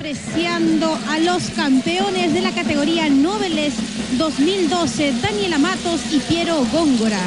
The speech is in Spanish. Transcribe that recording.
apreciando a los campeones de la categoría Noveles 2012, Daniela Matos y Piero Góngora.